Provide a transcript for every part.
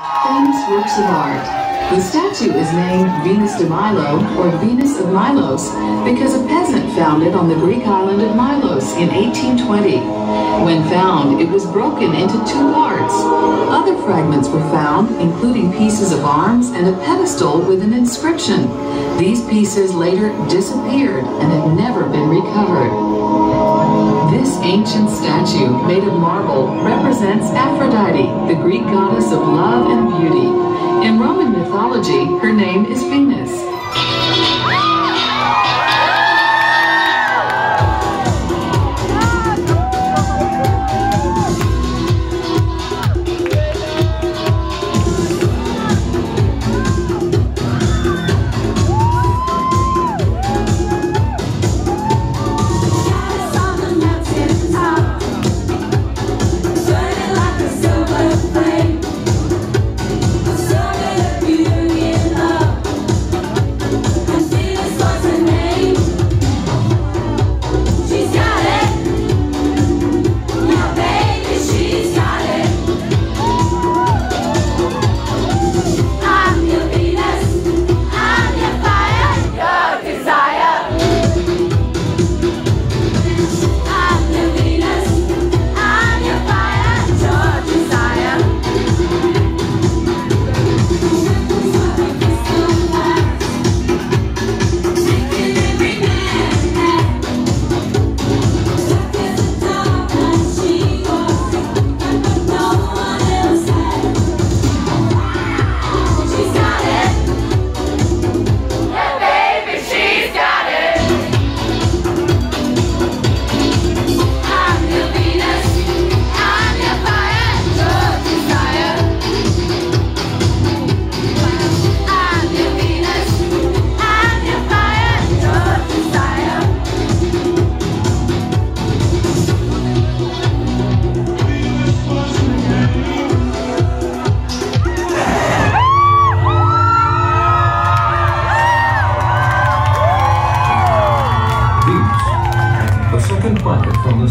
Famous works of art. The statue is named Venus de Milo, or Venus of Milos, because a peasant found it on the Greek island of Milos in 1820. When found, it was broken into two parts. Other fragments were found, including pieces of arms and a pedestal with an inscription. These pieces later disappeared and have never been recovered. This ancient statue, made of marble, represents Aphrodite, the Greek goddess of love and beauty. In Roman mythology, her name is Venus.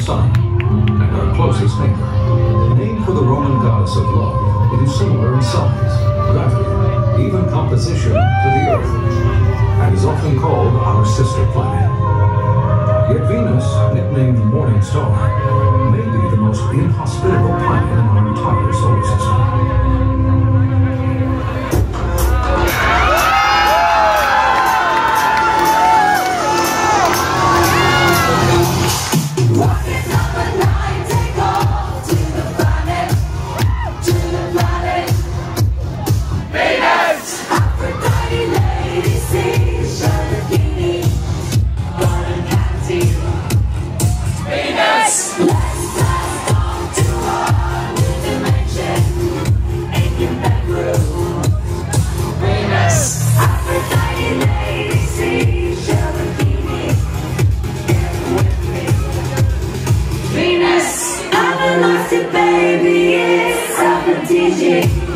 Sun, and our closest neighbor. Named for the Roman goddess of love, it is similar in size, gravity, even composition to the Earth, and is often called our sister planet. Yet Venus, nicknamed Morning Star, may be the most inhospitable planet Venus,